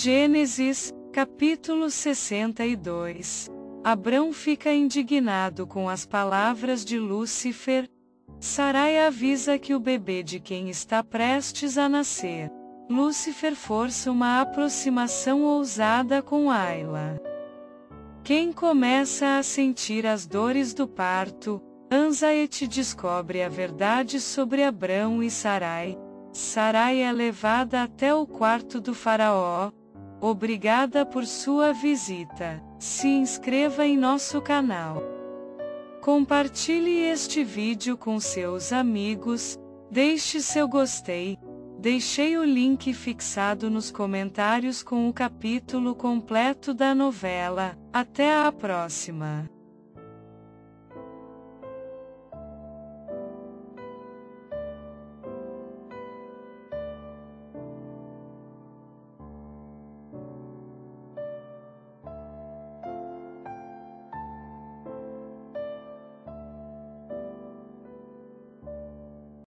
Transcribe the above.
Gênesis, capítulo 62. Abrão fica indignado com as palavras de Lúcifer. Sarai avisa que o bebê de quem está prestes a nascer. Lúcifer força uma aproximação ousada com Ayla. Quem começa a sentir as dores do parto, Anzaet descobre a verdade sobre Abrão e Sarai. Sarai é levada até o quarto do faraó. Obrigada por sua visita. Se inscreva em nosso canal. Compartilhe este vídeo com seus amigos. Deixe seu gostei. Deixei o link fixado nos comentários com o capítulo completo da novela. Até a próxima!